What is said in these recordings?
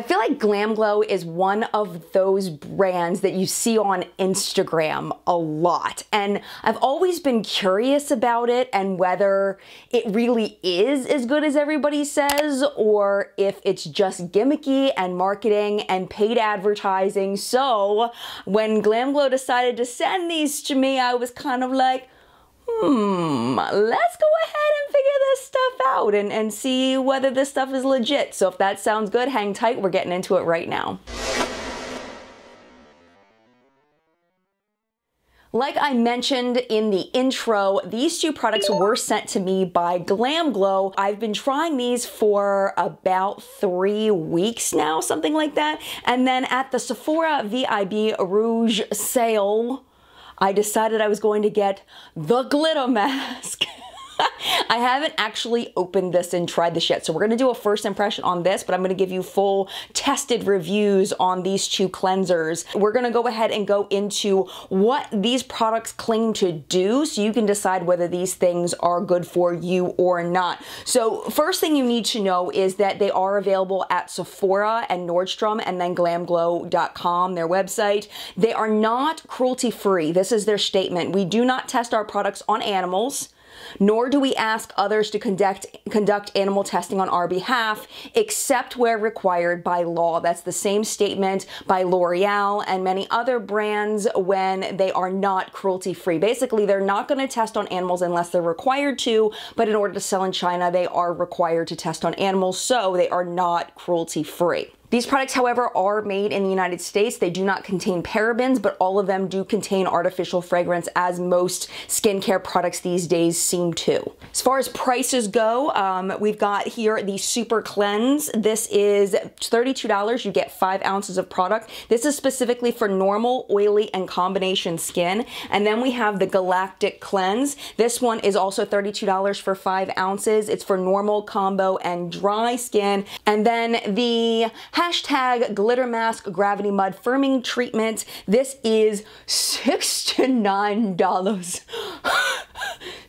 I feel like Glam Glow is one of those brands that you see on Instagram a lot. And I've always been curious about it and whether it really is as good as everybody says or if it's just gimmicky and marketing and paid advertising. So when Glam Glow decided to send these to me, I was kind of like, hmm, let's go ahead and figure this stuff out and, and see whether this stuff is legit. So if that sounds good, hang tight. We're getting into it right now. Like I mentioned in the intro, these two products were sent to me by Glam Glow. I've been trying these for about three weeks now, something like that. And then at the Sephora VIB Rouge sale, I decided I was going to get the glitter mask. I haven't actually opened this and tried this yet, so we're gonna do a first impression on this, but I'm gonna give you full tested reviews on these two cleansers. We're gonna go ahead and go into what these products claim to do so you can decide whether these things are good for you or not. So first thing you need to know is that they are available at Sephora and Nordstrom and then glamglow.com, their website. They are not cruelty free. This is their statement. We do not test our products on animals nor do we ask others to conduct, conduct animal testing on our behalf, except where required by law. That's the same statement by L'Oreal and many other brands when they are not cruelty free. Basically, they're not going to test on animals unless they're required to, but in order to sell in China, they are required to test on animals, so they are not cruelty free. These products, however, are made in the United States. They do not contain parabens, but all of them do contain artificial fragrance as most skincare products these days seem to. As far as prices go, um, we've got here the Super Cleanse. This is $32. You get five ounces of product. This is specifically for normal, oily, and combination skin. And then we have the Galactic Cleanse. This one is also $32 for five ounces. It's for normal, combo, and dry skin. And then the Hashtag glitter mask gravity mud firming treatment. This is $69.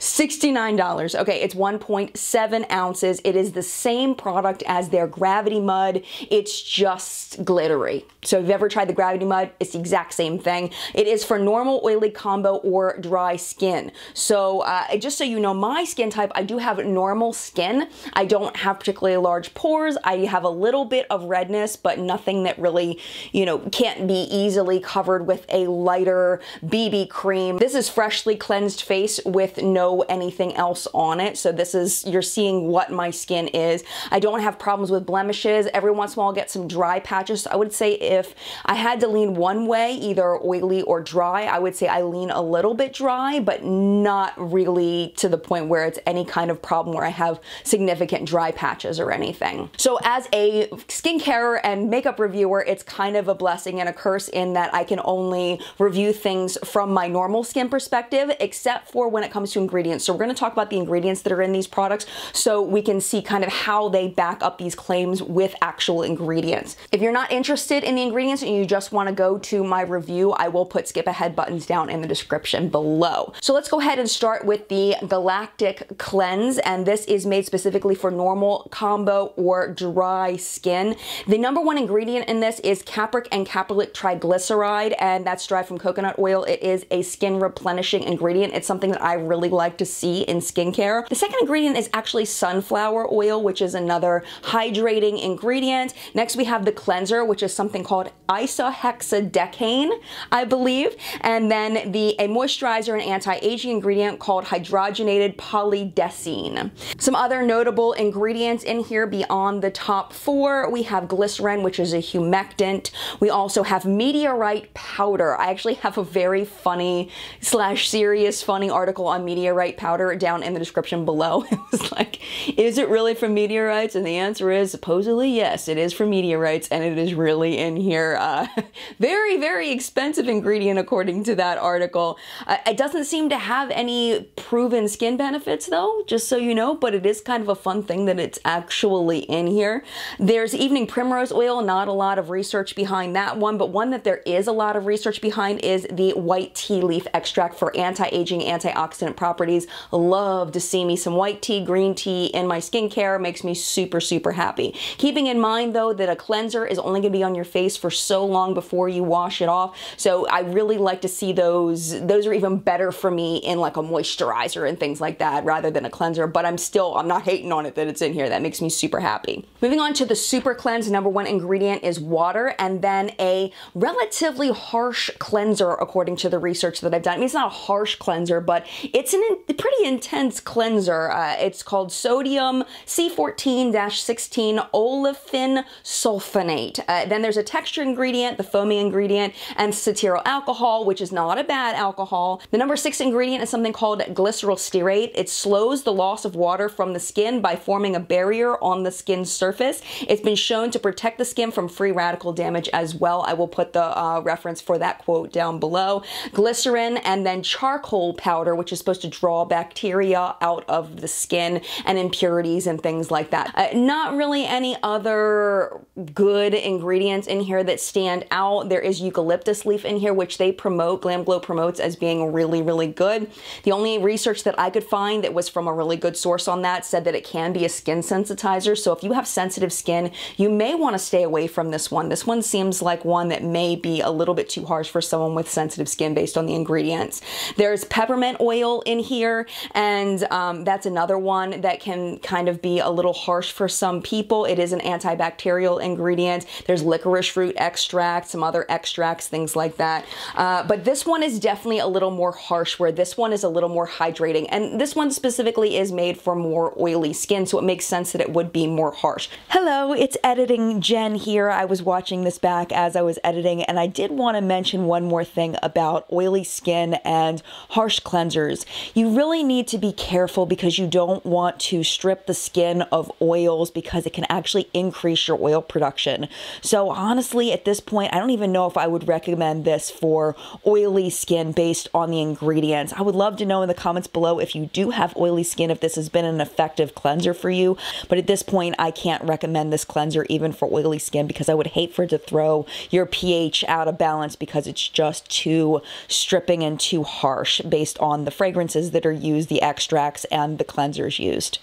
$69. Okay, it's 1.7 ounces. It is the same product as their Gravity Mud. It's just glittery. So if you've ever tried the Gravity Mud, it's the exact same thing. It is for normal oily combo or dry skin. So uh, just so you know, my skin type, I do have normal skin. I don't have particularly large pores. I have a little bit of redness, but nothing that really, you know, can't be easily covered with a lighter BB cream. This is freshly cleansed face with no anything else on it. So this is, you're seeing what my skin is. I don't have problems with blemishes. Every once in a while I'll get some dry patches. So I would say if I had to lean one way, either oily or dry, I would say I lean a little bit dry, but not really to the point where it's any kind of problem where I have significant dry patches or anything. So as a skincare and makeup reviewer, it's kind of a blessing and a curse in that I can only review things from my normal skin perspective, except for when it comes to ingredients. So we're going to talk about the ingredients that are in these products so we can see kind of how they back up these claims with actual ingredients. If you're not interested in the ingredients and you just want to go to my review, I will put skip ahead buttons down in the description below. So let's go ahead and start with the Galactic Cleanse and this is made specifically for normal, combo, or dry skin. The number one ingredient in this is capric and caprylic triglyceride and that's derived from coconut oil. It is a skin replenishing ingredient. It's something that I really like to see in skincare. The second ingredient is actually sunflower oil, which is another hydrating ingredient. Next, we have the cleanser, which is something called isohexadecane, I believe. And then the a moisturizer and anti-aging ingredient called hydrogenated polydecene. Some other notable ingredients in here beyond the top four, we have glycerin, which is a humectant. We also have meteorite powder. I actually have a very funny slash serious funny article on meteorite powder down in the description below. it was like, is it really from meteorites? And the answer is supposedly yes, it is from meteorites and it is really in here. Uh, very, very expensive ingredient according to that article. Uh, it doesn't seem to have any proven skin benefits though, just so you know, but it is kind of a fun thing that it's actually in here. There's evening primrose oil, not a lot of research behind that one, but one that there is a lot of research behind is the white tea leaf extract for anti-aging, antioxidant properties love to see me some white tea, green tea in my skincare. Makes me super, super happy. Keeping in mind though that a cleanser is only going to be on your face for so long before you wash it off. So I really like to see those. Those are even better for me in like a moisturizer and things like that rather than a cleanser. But I'm still, I'm not hating on it that it's in here. That makes me super happy. Moving on to the Super Cleanse, number one ingredient is water and then a relatively harsh cleanser according to the research that I've done. I mean, it's not a harsh cleanser, but it's an in, pretty intense cleanser. Uh, it's called sodium C14-16 olefin sulfonate. Uh, then there's a texture ingredient, the foamy ingredient, and cetyl alcohol, which is not a bad alcohol. The number six ingredient is something called glyceryl stearate. It slows the loss of water from the skin by forming a barrier on the skin's surface. It's been shown to protect the skin from free radical damage as well. I will put the uh, reference for that quote down below. Glycerin and then charcoal powder, which is supposed to draw bacteria out of the skin and impurities and things like that. Uh, not really any other good ingredients in here that stand out. There is eucalyptus leaf in here, which they promote, Glam Glow promotes as being really, really good. The only research that I could find that was from a really good source on that said that it can be a skin sensitizer. So if you have sensitive skin, you may want to stay away from this one. This one seems like one that may be a little bit too harsh for someone with sensitive skin based on the ingredients. There's peppermint oil in here, and um, that's another one that can kind of be a little harsh for some people. It is an antibacterial ingredient. There's licorice fruit extract, some other extracts, things like that. Uh, but this one is definitely a little more harsh, where this one is a little more hydrating. And this one specifically is made for more oily skin, so it makes sense that it would be more harsh. Hello, it's editing Jen here. I was watching this back as I was editing, and I did want to mention one more thing about oily skin and harsh cleansers. You really need to be careful because you don't want to strip the skin of oils because it can actually increase your oil production. So honestly, at this point, I don't even know if I would recommend this for oily skin based on the ingredients. I would love to know in the comments below if you do have oily skin, if this has been an effective cleanser for you. But at this point, I can't recommend this cleanser even for oily skin because I would hate for it to throw your pH out of balance because it's just too stripping and too harsh based on the fragrances that are used, the extracts, and the cleansers used.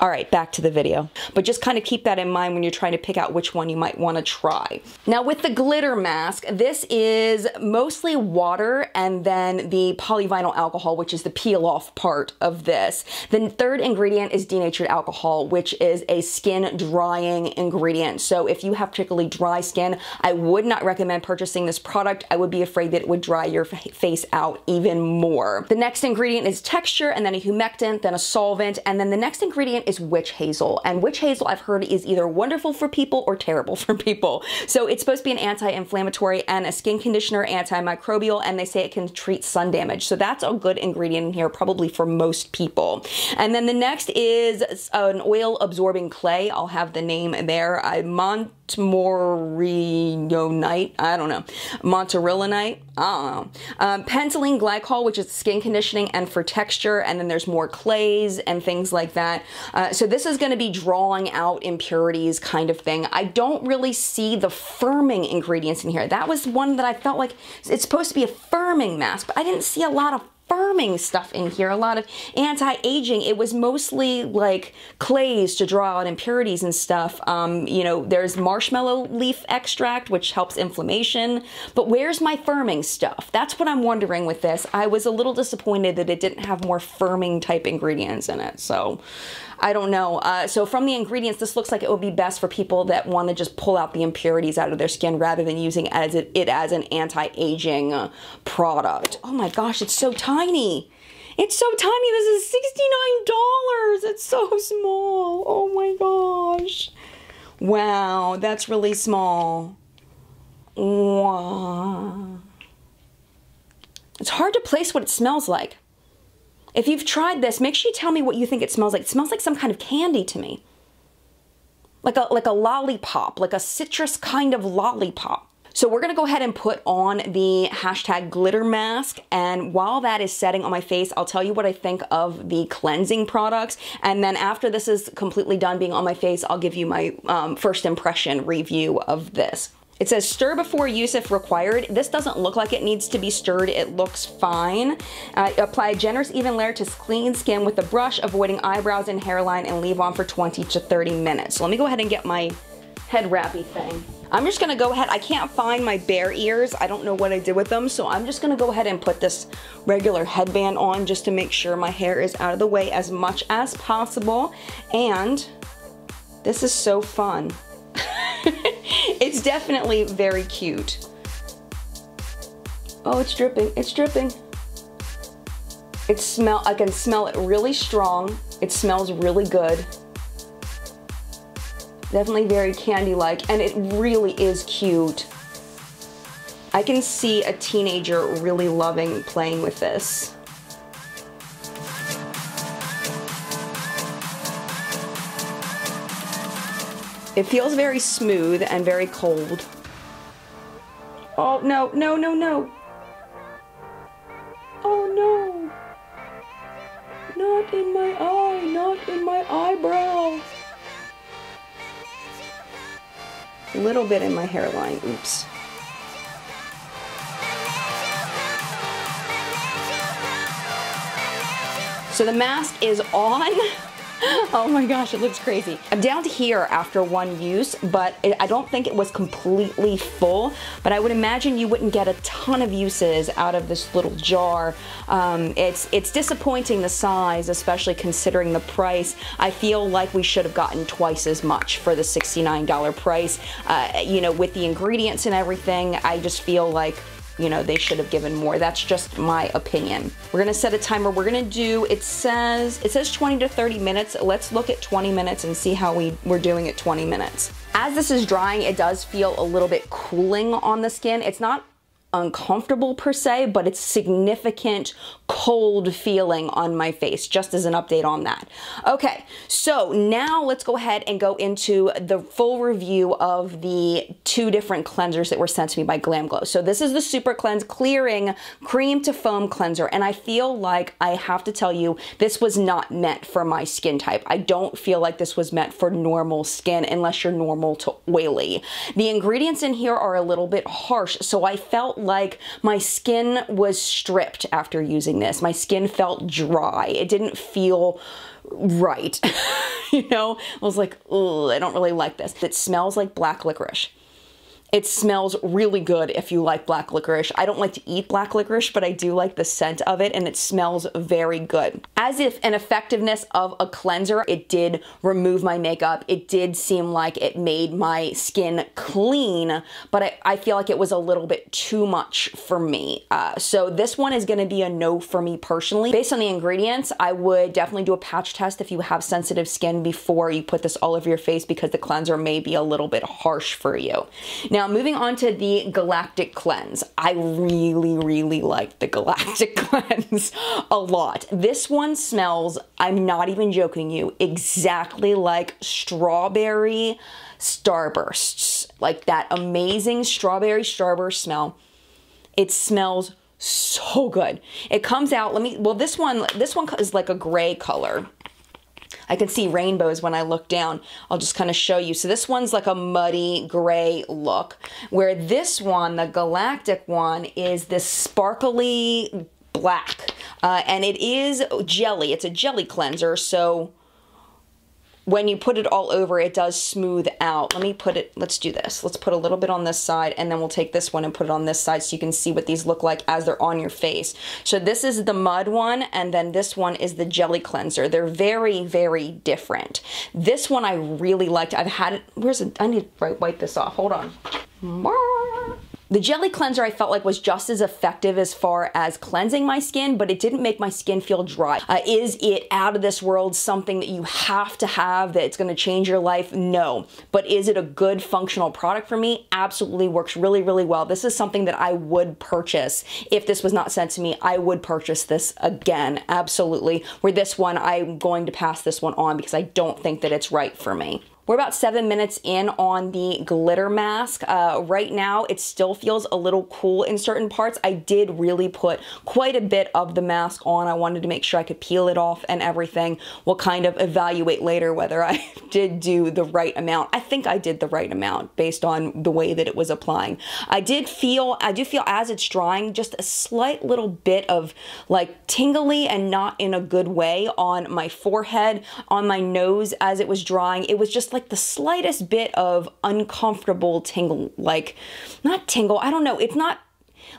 All right, back to the video. But just kind of keep that in mind when you're trying to pick out which one you might want to try. Now with the glitter mask, this is mostly water and then the polyvinyl alcohol, which is the peel off part of this. The third ingredient is denatured alcohol, which is a skin drying ingredient. So if you have particularly dry skin, I would not recommend purchasing this product. I would be afraid that it would dry your face out even more. The next ingredient is texture and then a humectant, then a solvent, and then the next ingredient is witch hazel. And witch hazel, I've heard, is either wonderful for people or terrible for people. So it's supposed to be an anti-inflammatory and a skin conditioner, antimicrobial, and they say it can treat sun damage. So that's a good ingredient in here, probably for most people. And then the next is an oil absorbing clay. I'll have the name there. I Mont Montmorillonite, I don't know, don't know. Um, Pentylene glycol, which is skin conditioning and for texture, and then there's more clays and things like that. Uh, so this is going to be drawing out impurities kind of thing. I don't really see the firming ingredients in here. That was one that I felt like it's supposed to be a firming mask, but I didn't see a lot of firming stuff in here, a lot of anti-aging. It was mostly like clays to draw out impurities and stuff. Um, you know, there's marshmallow leaf extract, which helps inflammation, but where's my firming stuff? That's what I'm wondering with this. I was a little disappointed that it didn't have more firming type ingredients in it, so I don't know. Uh, so from the ingredients, this looks like it would be best for people that want to just pull out the impurities out of their skin rather than using as it, it as an anti-aging uh, product. Oh my gosh, it's so tiny. It's so tiny. This is $69. It's so small. Oh my gosh. Wow, that's really small. Wow. It's hard to place what it smells like. If you've tried this, make sure you tell me what you think it smells like. It smells like some kind of candy to me. Like a, like a lollipop, like a citrus kind of lollipop. So we're gonna go ahead and put on the hashtag glitter mask. And while that is setting on my face, I'll tell you what I think of the cleansing products. And then after this is completely done being on my face, I'll give you my um, first impression review of this. It says stir before use if required. This doesn't look like it needs to be stirred. It looks fine. Uh, apply a generous even layer to clean skin with a brush, avoiding eyebrows and hairline and leave on for 20 to 30 minutes. So let me go ahead and get my head wrappy thing. I'm just gonna go ahead, I can't find my bear ears. I don't know what I did with them, so I'm just gonna go ahead and put this regular headband on just to make sure my hair is out of the way as much as possible. And this is so fun. It's definitely very cute. Oh, it's dripping, it's dripping. It smell, I can smell it really strong. It smells really good. Definitely very candy-like, and it really is cute. I can see a teenager really loving playing with this. It feels very smooth and very cold. Oh, no, no, no, no. Oh, no. Not in my eye, not in my eyebrow. A little bit in my hairline, oops. So the mask is on. oh my gosh, it looks crazy. I'm down to here after one use, but it, I don't think it was completely full, but I would imagine you wouldn't get a ton of uses out of this little jar. Um, it's, it's disappointing the size, especially considering the price. I feel like we should have gotten twice as much for the $69 price. Uh, you know, with the ingredients and everything, I just feel like you know, they should have given more. That's just my opinion. We're gonna set a timer. We're gonna do, it says, it says 20 to 30 minutes. Let's look at 20 minutes and see how we, we're doing at 20 minutes. As this is drying, it does feel a little bit cooling on the skin. It's not uncomfortable per se, but it's significant cold feeling on my face, just as an update on that. Okay, so now let's go ahead and go into the full review of the two different cleansers that were sent to me by Glam Glow. So this is the Super Cleanse Clearing Cream to Foam Cleanser, and I feel like I have to tell you, this was not meant for my skin type. I don't feel like this was meant for normal skin unless you're normal to oily. The ingredients in here are a little bit harsh, so I felt like my skin was stripped after using this. My skin felt dry. It didn't feel right. you know, I was like, I don't really like this. It smells like black licorice. It smells really good if you like black licorice. I don't like to eat black licorice, but I do like the scent of it and it smells very good. As if an effectiveness of a cleanser, it did remove my makeup. It did seem like it made my skin clean, but I, I feel like it was a little bit too much for me. Uh, so this one is gonna be a no for me personally. Based on the ingredients, I would definitely do a patch test if you have sensitive skin before you put this all over your face because the cleanser may be a little bit harsh for you. Now, now, moving on to the Galactic Cleanse. I really, really like the Galactic Cleanse a lot. This one smells, I'm not even joking you, exactly like strawberry starbursts. Like that amazing strawberry starburst smell. It smells so good. It comes out, let me, well this one, this one is like a gray color. I can see rainbows when I look down. I'll just kind of show you. So this one's like a muddy gray look, where this one, the galactic one, is this sparkly black. Uh, and it is jelly. It's a jelly cleanser, so when you put it all over, it does smooth out. Let me put it, let's do this. Let's put a little bit on this side and then we'll take this one and put it on this side so you can see what these look like as they're on your face. So this is the mud one and then this one is the jelly cleanser. They're very, very different. This one I really liked. I've had it, where's it? I need to wipe this off. Hold on. The jelly cleanser I felt like was just as effective as far as cleansing my skin, but it didn't make my skin feel dry. Uh, is it out of this world something that you have to have that it's gonna change your life? No. But is it a good functional product for me? Absolutely works really, really well. This is something that I would purchase. If this was not sent to me, I would purchase this again, absolutely. Where this one, I'm going to pass this one on because I don't think that it's right for me. We're about seven minutes in on the glitter mask. Uh, right now, it still feels a little cool in certain parts. I did really put quite a bit of the mask on. I wanted to make sure I could peel it off and everything. We'll kind of evaluate later whether I did do the right amount. I think I did the right amount based on the way that it was applying. I did feel, I do feel as it's drying, just a slight little bit of like tingly and not in a good way on my forehead, on my nose as it was drying. It was just like the slightest bit of uncomfortable tingle, like not tingle, I don't know. It's not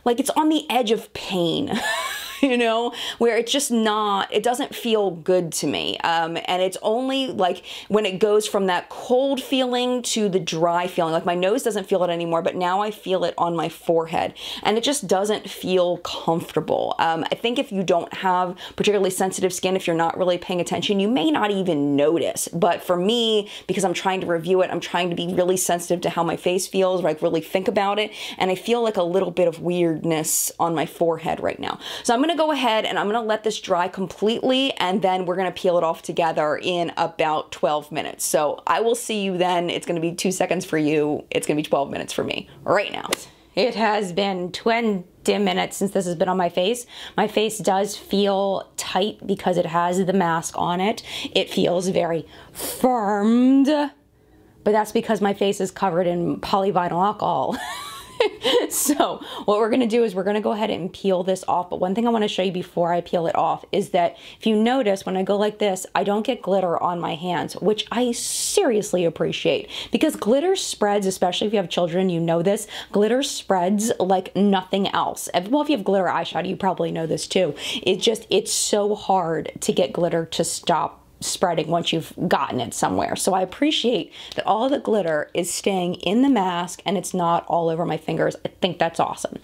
like it's on the edge of pain. you know, where it's just not, it doesn't feel good to me. Um, and it's only like when it goes from that cold feeling to the dry feeling. Like my nose doesn't feel it anymore, but now I feel it on my forehead. And it just doesn't feel comfortable. Um, I think if you don't have particularly sensitive skin, if you're not really paying attention, you may not even notice. But for me, because I'm trying to review it, I'm trying to be really sensitive to how my face feels, like really think about it. And I feel like a little bit of weirdness on my forehead right now. So I'm gonna go ahead and I'm gonna let this dry completely and then we're gonna peel it off together in about 12 minutes. So I will see you then. It's gonna be two seconds for you. It's gonna be 12 minutes for me right now. It has been 20 minutes since this has been on my face. My face does feel tight because it has the mask on it. It feels very firmed, but that's because my face is covered in polyvinyl alcohol. so what we're gonna do is we're gonna go ahead and peel this off. But one thing I wanna show you before I peel it off is that if you notice when I go like this, I don't get glitter on my hands, which I seriously appreciate because glitter spreads, especially if you have children, you know this, glitter spreads like nothing else. Well, if you have glitter eyeshadow, you probably know this too. It just, it's so hard to get glitter to stop spreading once you've gotten it somewhere. So I appreciate that all the glitter is staying in the mask and it's not all over my fingers. I think that's awesome.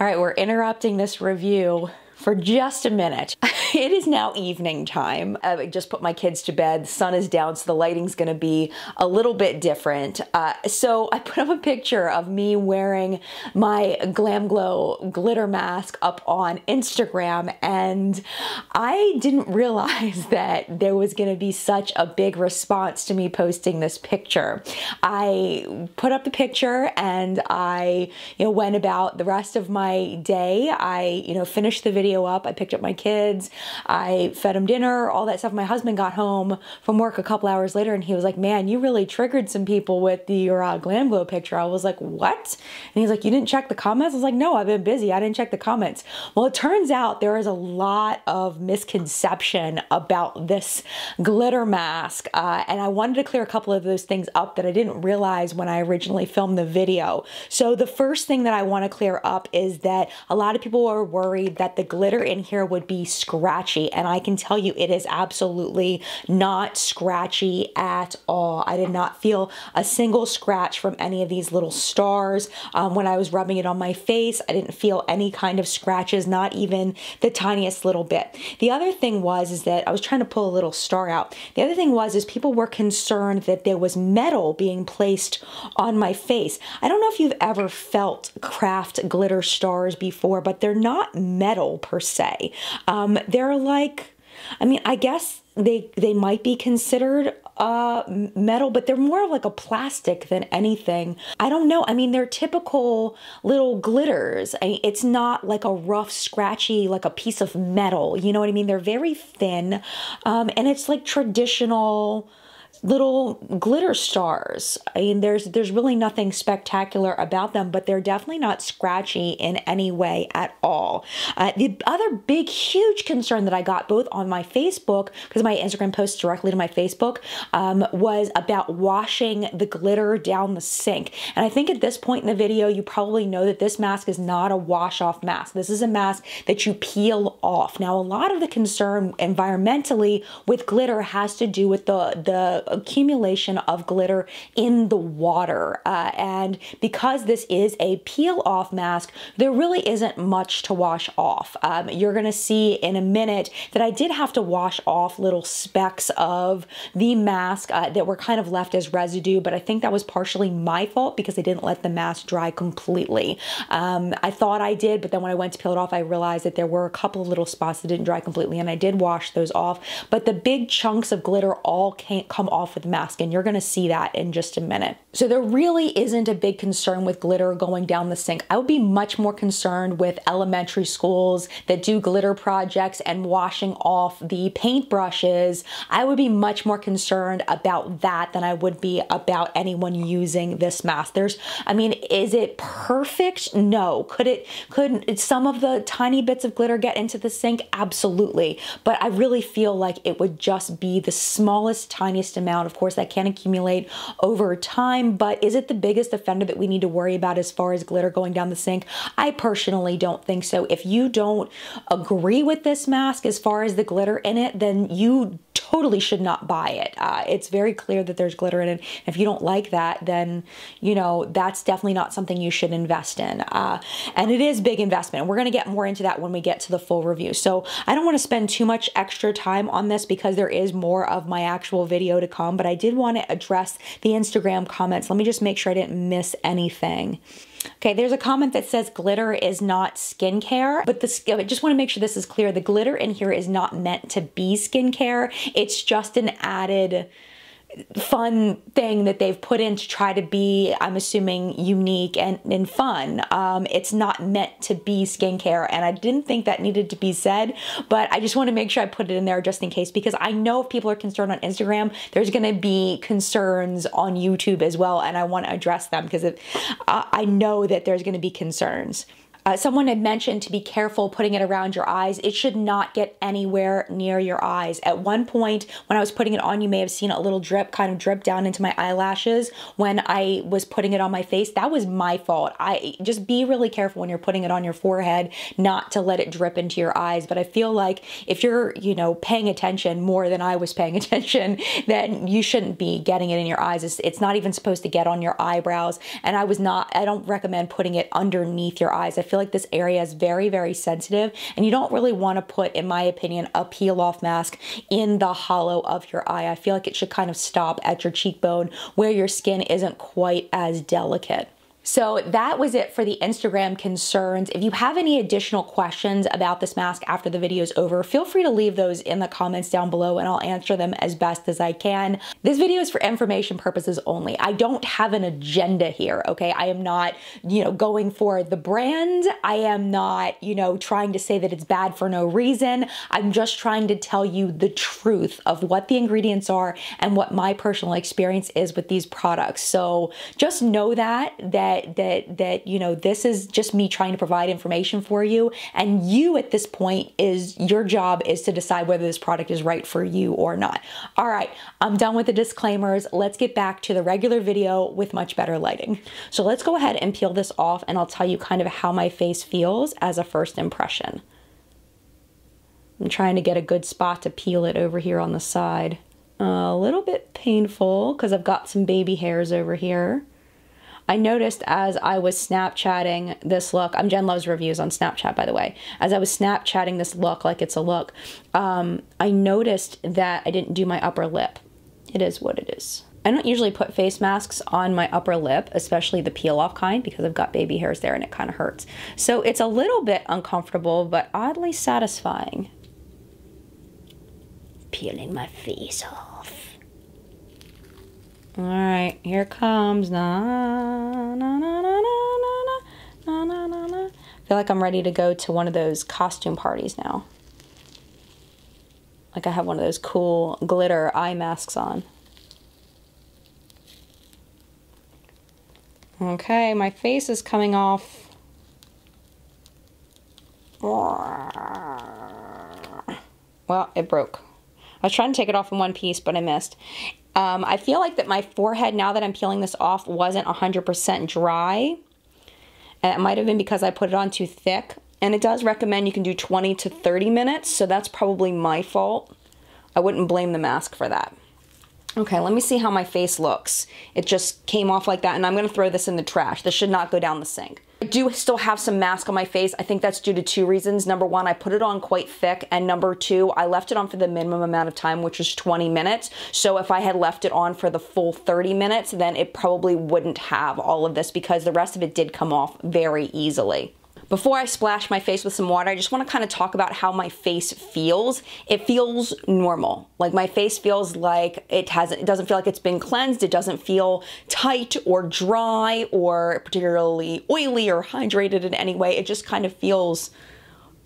All right, we're interrupting this review for just a minute. it is now evening time. I just put my kids to bed. The sun is down, so the lighting's gonna be a little bit different. Uh, so I put up a picture of me wearing my Glam Glow glitter mask up on Instagram, and I didn't realize that there was gonna be such a big response to me posting this picture. I put up the picture and I, you know, went about the rest of my day. I, you know, finished the video video up. I picked up my kids. I fed them dinner, all that stuff. My husband got home from work a couple hours later and he was like, man, you really triggered some people with the uh, Glam Glow picture. I was like, what? And he's like, you didn't check the comments? I was like, no, I've been busy. I didn't check the comments. Well, it turns out there is a lot of misconception about this glitter mask. Uh, and I wanted to clear a couple of those things up that I didn't realize when I originally filmed the video. So the first thing that I want to clear up is that a lot of people are worried that the glitter in here would be scratchy. And I can tell you it is absolutely not scratchy at all. I did not feel a single scratch from any of these little stars. Um, when I was rubbing it on my face, I didn't feel any kind of scratches, not even the tiniest little bit. The other thing was is that I was trying to pull a little star out. The other thing was is people were concerned that there was metal being placed on my face. I don't know if you've ever felt craft glitter stars before, but they're not metal per se. Um, they're like, I mean, I guess they they might be considered uh metal but they're more like a plastic than anything. I don't know. I mean they're typical little glitters. I mean, it's not like a rough scratchy like a piece of metal. You know what i mean? They're very thin um and it's like traditional little glitter stars. I mean, there's there's really nothing spectacular about them, but they're definitely not scratchy in any way at all. Uh, the other big, huge concern that I got both on my Facebook, because my Instagram posts directly to my Facebook, um, was about washing the glitter down the sink. And I think at this point in the video, you probably know that this mask is not a wash off mask. This is a mask that you peel off. Now, a lot of the concern environmentally with glitter has to do with the, the accumulation of glitter in the water. Uh, and because this is a peel off mask, there really isn't much to wash off. Um, you're going to see in a minute that I did have to wash off little specks of the mask uh, that were kind of left as residue, but I think that was partially my fault because I didn't let the mask dry completely. Um, I thought I did, but then when I went to peel it off, I realized that there were a couple of little spots that didn't dry completely, and I did wash those off. But the big chunks of glitter all can't come off with the mask and you're gonna see that in just a minute. So there really isn't a big concern with glitter going down the sink. I would be much more concerned with elementary schools that do glitter projects and washing off the paint brushes. I would be much more concerned about that than I would be about anyone using this mask. There's, I mean, is it perfect? No. Could it, could some of the tiny bits of glitter get into the sink? Absolutely. But I really feel like it would just be the smallest, tiniest amount. Of course, that can accumulate over time, but is it the biggest offender that we need to worry about as far as glitter going down the sink? I personally don't think so. If you don't agree with this mask as far as the glitter in it, then you totally should not buy it. Uh, it's very clear that there's glitter in it. If you don't like that, then, you know, that's definitely not something you should invest in. Uh, and it is big investment. We're going to get more into that when we get to the full review. So I don't want to spend too much extra time on this because there is more of my actual video to come, but I did want to address the Instagram comments. Let me just make sure I didn't miss anything. Okay, there's a comment that says glitter is not skincare, but the, I just want to make sure this is clear. The glitter in here is not meant to be skincare. It's just an added fun thing that they've put in to try to be, I'm assuming, unique and, and fun. Um, it's not meant to be skincare, and I didn't think that needed to be said, but I just want to make sure I put it in there just in case because I know if people are concerned on Instagram, there's going to be concerns on YouTube as well, and I want to address them because I know that there's going to be concerns. Uh, someone had mentioned to be careful putting it around your eyes. It should not get anywhere near your eyes. At one point, when I was putting it on, you may have seen a little drip kind of drip down into my eyelashes when I was putting it on my face. That was my fault. I just be really careful when you're putting it on your forehead, not to let it drip into your eyes. But I feel like if you're, you know, paying attention more than I was paying attention, then you shouldn't be getting it in your eyes. It's, it's not even supposed to get on your eyebrows. And I was not, I don't recommend putting it underneath your eyes. I feel like this area is very, very sensitive and you don't really want to put, in my opinion, a peel off mask in the hollow of your eye. I feel like it should kind of stop at your cheekbone where your skin isn't quite as delicate. So that was it for the Instagram concerns. If you have any additional questions about this mask after the video is over, feel free to leave those in the comments down below and I'll answer them as best as I can. This video is for information purposes only. I don't have an agenda here, okay? I am not, you know, going for the brand. I am not, you know, trying to say that it's bad for no reason. I'm just trying to tell you the truth of what the ingredients are and what my personal experience is with these products. So just know that, that that that that you know this is just me trying to provide information for you and you at this point is your job is to decide whether this product is right for you or not. All right, I'm done with the disclaimers. Let's get back to the regular video with much better lighting. So let's go ahead and peel this off and I'll tell you kind of how my face feels as a first impression. I'm trying to get a good spot to peel it over here on the side. A little bit painful because I've got some baby hairs over here. I noticed as I was Snapchatting this look, I'm Jen Loves Reviews on Snapchat, by the way. As I was Snapchatting this look, like it's a look, um, I noticed that I didn't do my upper lip. It is what it is. I don't usually put face masks on my upper lip, especially the peel off kind, because I've got baby hairs there and it kind of hurts. So it's a little bit uncomfortable, but oddly satisfying. Peeling my face off. All right, here comes na na na na na na na na na. I feel like I'm ready to go to one of those costume parties now. Like I have one of those cool glitter eye masks on. Okay, my face is coming off. Well, it broke. I was trying to take it off in one piece, but I missed. Um, I feel like that my forehead, now that I'm peeling this off, wasn't 100% dry. And it might have been because I put it on too thick. And it does recommend you can do 20 to 30 minutes, so that's probably my fault. I wouldn't blame the mask for that. Okay, let me see how my face looks. It just came off like that, and I'm gonna throw this in the trash. This should not go down the sink. I do still have some mask on my face. I think that's due to two reasons. Number one, I put it on quite thick. And number two, I left it on for the minimum amount of time, which was 20 minutes. So if I had left it on for the full 30 minutes, then it probably wouldn't have all of this because the rest of it did come off very easily. Before I splash my face with some water, I just want to kind of talk about how my face feels. It feels normal. Like my face feels like it hasn't it doesn't feel like it's been cleansed. It doesn't feel tight or dry or particularly oily or hydrated in any way. It just kind of feels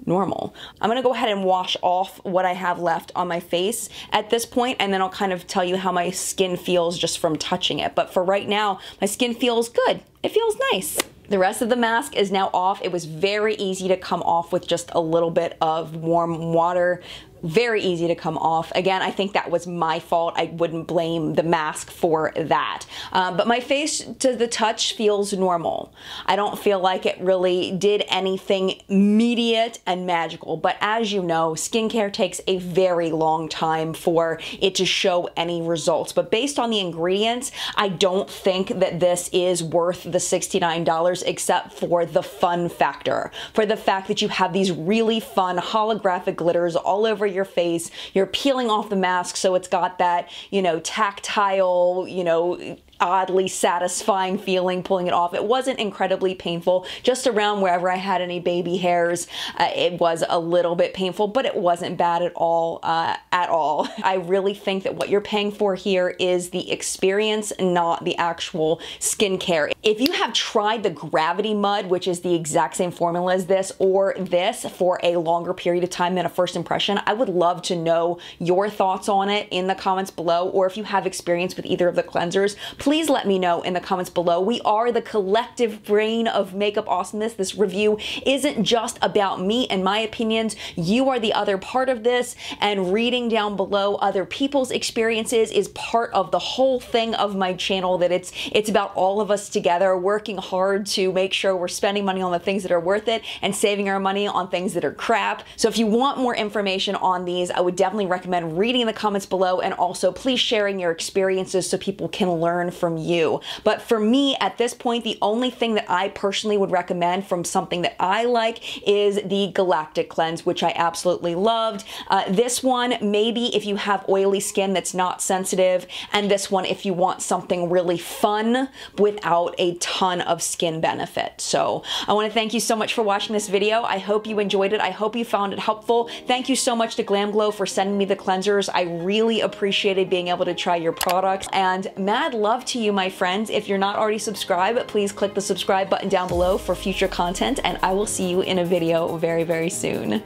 normal. I'm gonna go ahead and wash off what I have left on my face at this point and then I'll kind of tell you how my skin feels just from touching it. But for right now, my skin feels good. It feels nice. The rest of the mask is now off. It was very easy to come off with just a little bit of warm water very easy to come off. Again, I think that was my fault. I wouldn't blame the mask for that. Um, but my face to the touch feels normal. I don't feel like it really did anything immediate and magical. But as you know, skincare takes a very long time for it to show any results. But based on the ingredients, I don't think that this is worth the $69 except for the fun factor. For the fact that you have these really fun holographic glitters all over your face. You're peeling off the mask so it's got that, you know, tactile, you know, oddly satisfying feeling pulling it off. It wasn't incredibly painful. Just around wherever I had any baby hairs, uh, it was a little bit painful, but it wasn't bad at all. Uh, at all. I really think that what you're paying for here is the experience, not the actual skincare. If you have tried the Gravity Mud, which is the exact same formula as this, or this for a longer period of time than a first impression, I would love to know your thoughts on it in the comments below, or if you have experience with either of the cleansers, please let me know in the comments below. We are the collective brain of makeup awesomeness. This review isn't just about me and my opinions. You are the other part of this, and reading down below other people's experiences is part of the whole thing of my channel that it's it's about all of us together working hard to make sure we're spending money on the things that are worth it and saving our money on things that are crap. So if you want more information on these, I would definitely recommend reading the comments below and also please sharing your experiences so people can learn from you. But for me, at this point, the only thing that I personally would recommend from something that I like is the Galactic Cleanse, which I absolutely loved. Uh, this one, maybe if you have oily skin that's not sensitive, and this one if you want something really fun without a ton of skin benefit. So I want to thank you so much for watching this video. I hope you enjoyed it. I hope you found it helpful. Thank you so much to Glam Glow for sending me the cleansers. I really appreciated being able to try your products and mad love to you, my friends. If you're not already subscribed, please click the subscribe button down below for future content, and I will see you in a video very, very soon.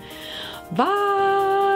Bye!